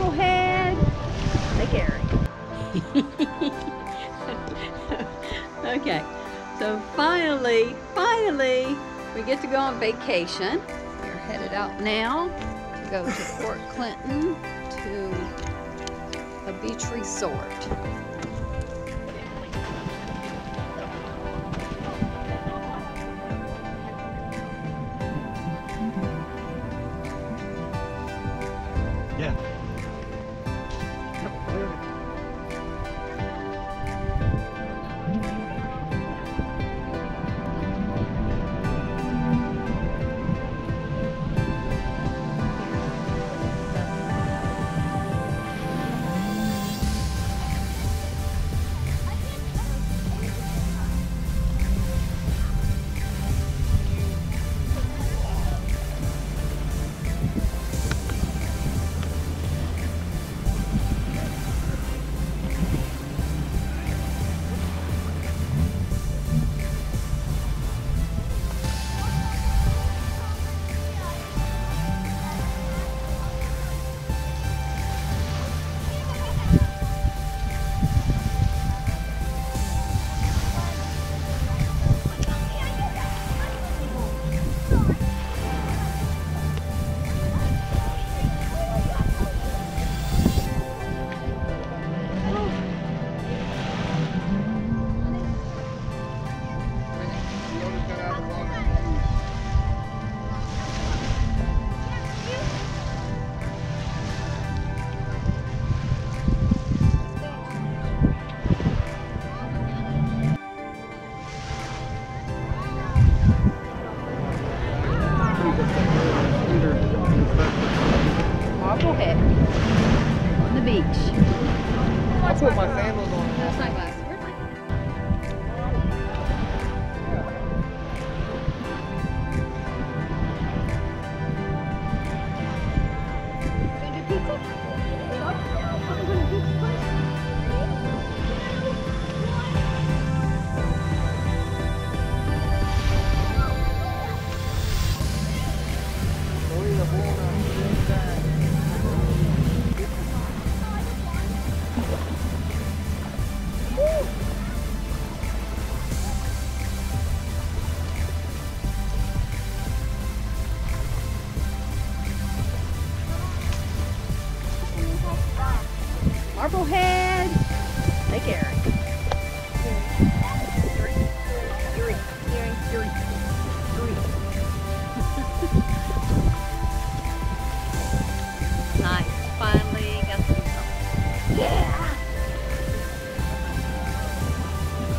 Marblehead, Lake Erie. okay, so finally, finally, we get to go on vacation. We're headed out now to go to Port Clinton to a beach resort. I put my sandals on.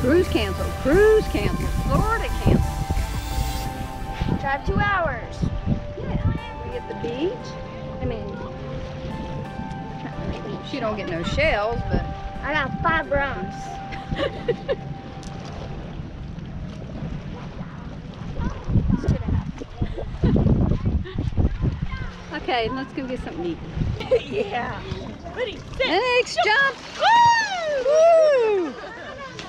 Cruise canceled, cruise canceled, Florida canceled. Drive two hours. Yeah, we get the beach. I mean, She don't get no shells, but I got five grams. okay, let's go get something to eat. yeah. Ready, Next jump! Woo! Let's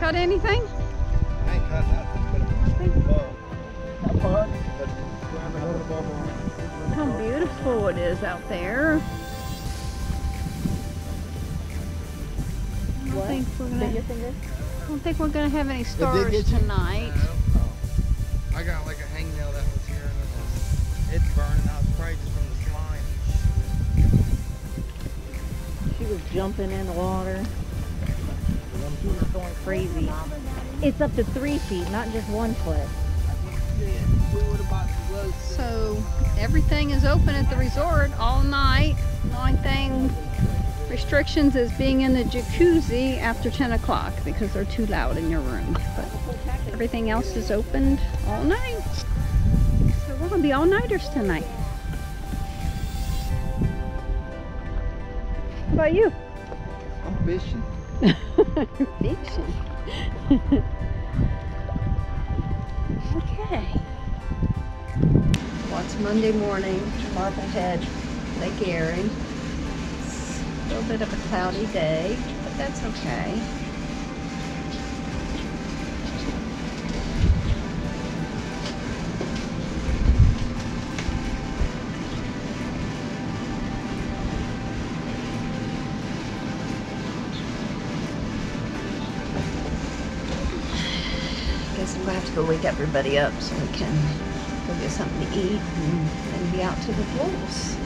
you caught anything? I ain't caught nothing but a bug. A bug? But we haven't heard a bubble. How beautiful it is out there. I don't think we're gonna. I don't think we're gonna have any stars get tonight. Oh. I got like a hangnail that was here and it was, it's burning out. Probably just from the slime. She was jumping in the water. She was going crazy. It's up to three feet, not just one foot. We would have bought the gloves. So everything is open at the resort all night. The only thing restrictions is being in the jacuzzi after 10 o'clock because they're too loud in your room. But everything else is opened all night. So we're gonna be all nighters tonight. How about you? I'm fishing. Fishing. okay. Well, it's Monday morning, Marblehead, Lake Erie. It's a little bit of a cloudy day, but that's okay. Wake everybody up so we can go get something to eat and then be out to the pools.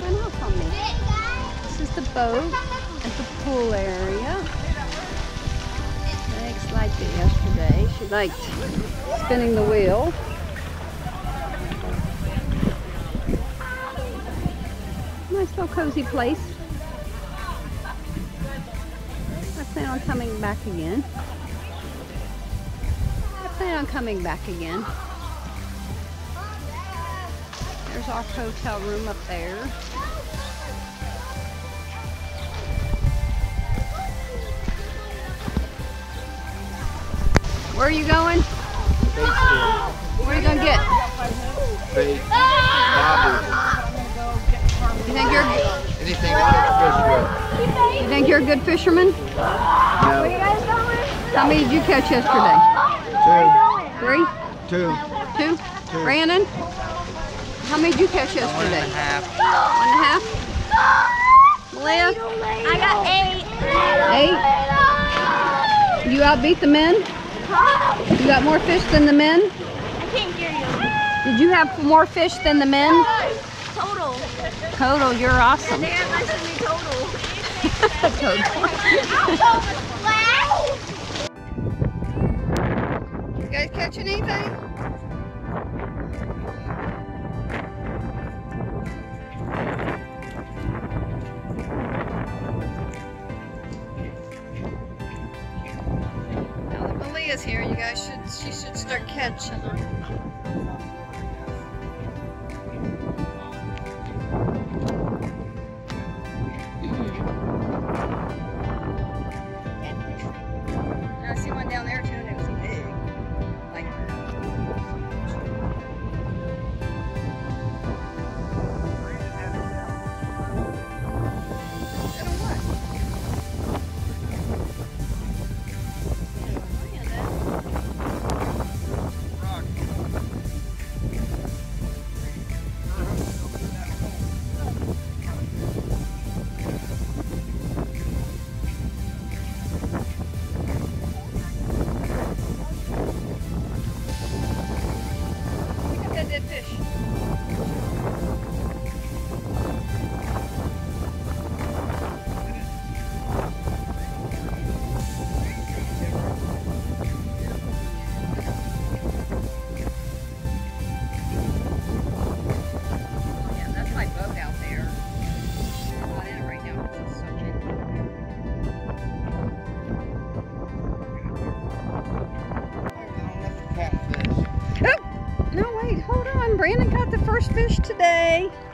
Run off on me. This is the boat at the pool area. Legs liked it yesterday. She liked spinning the wheel. Nice little cozy place. I plan on coming back again. I plan on coming back again. There's our hotel room up there. Where are you going? Where are you gonna get? You think you're anything to catch fish with. you think you're a good fisherman? No, How many did you catch yesterday? Three? two, two. Two? Brandon? How many did you catch yesterday? a half. One and a half? Malia? I got eight. Eight? You outbeat the men? You got more fish than the men? I can't hear you. Did you have more fish than the men? Total. Total, you're awesome. They have less than me total. You catching anything? Now that Malia's here, you guys should she should start catching them. Today.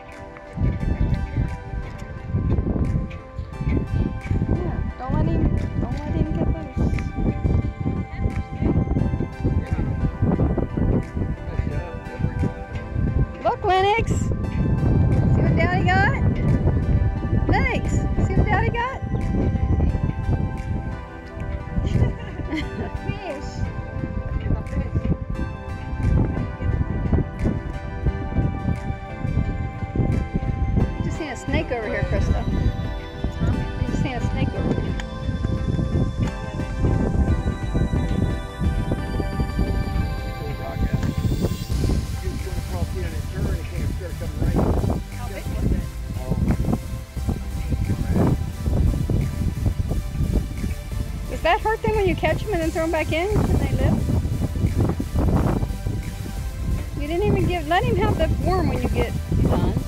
Them when you catch them and then throw them back in? Can they live? You didn't even give, let him have the worm when you get done.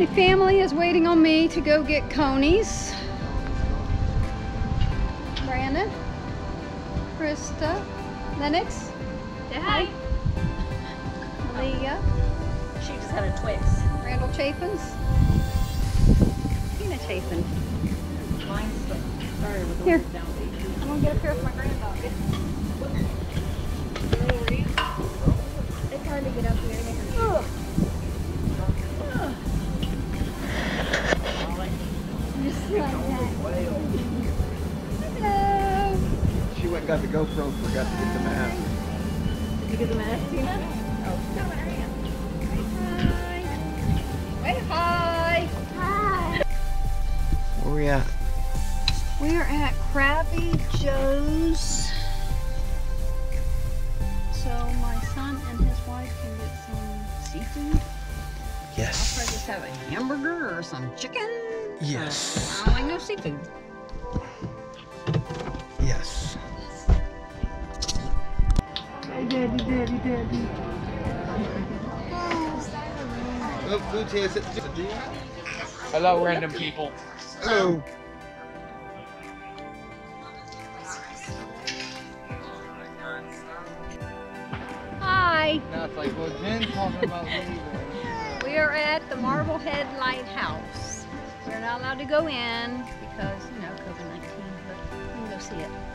The family is waiting on me to go get conies. Brandon, Krista, Lennox. Say hi. Malia, She just had a Twix. Randall Chafins. Tina Chafin. Mine started with a Here. I'm gonna get up here with my granddog. It's hard to get up here. Got the GoPro, forgot to get the mask. Did you get the mask, Tina? Oh. Wave hi. Hi. Where we at? We are at Crabby Joe's. So my son and his wife can get some seafood. Yes. I'll probably just have a hamburger or some chicken. Yes. I don't like no seafood. Yes. Oh, food's here. Sit- sit- do you? Hello, random people. Hello. Hi. Now it's like, well, Jen's talking about leaving. We are at the Marblehead Lighthouse. We're not allowed to go in because, you know, COVID-19, but we can go see it.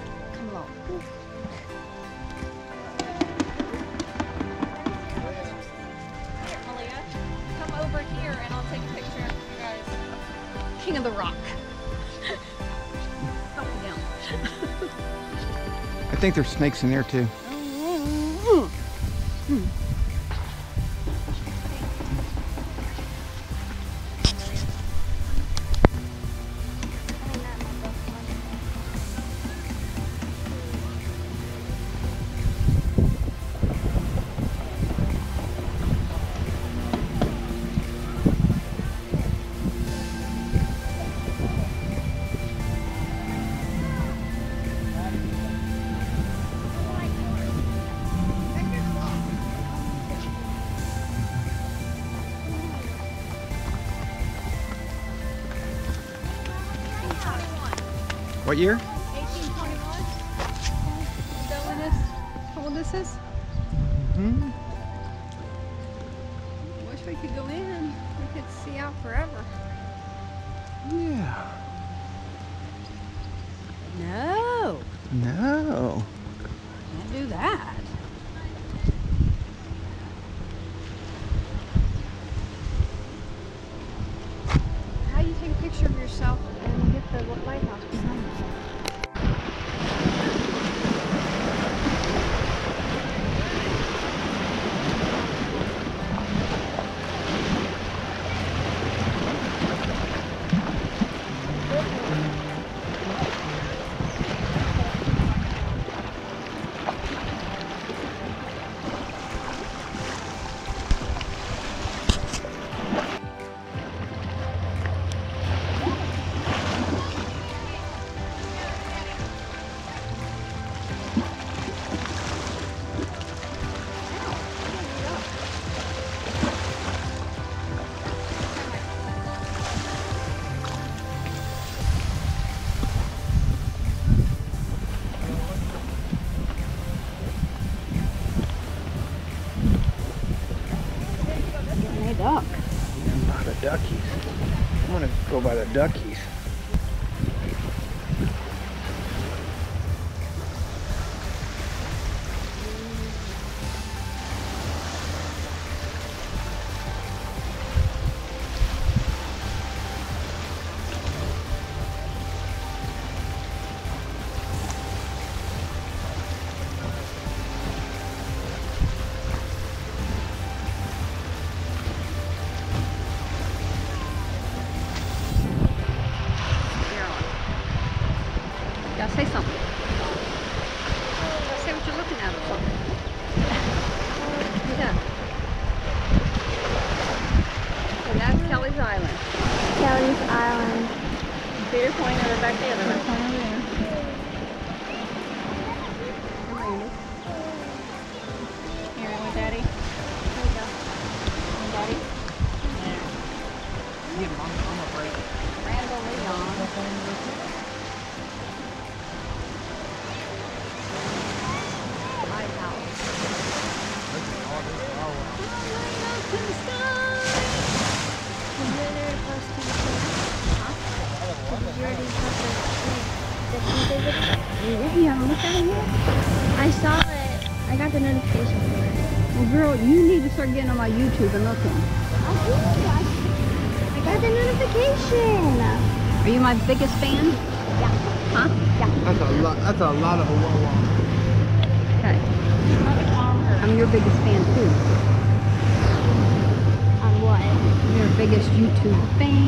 Think there's snakes in there too. What year? 1821. Is that when this, how old this is? Hmm. Wish we could go in. We could see out forever. Yeah. No, No. can't do that. How do you take a picture of yourself and get the lighthouse behind you? Go Peter Point and Rebecca the other way. Video? You at it? I saw it. I got the notification for it. Well, girl, you need to start getting on my YouTube and looking. I do. I, I got the notification. Are you my biggest fan? Yeah. Huh? Yeah. That's a lot. That's a lot of Hawaii. Okay. I'm your biggest fan too. On what? Your biggest YouTube fan.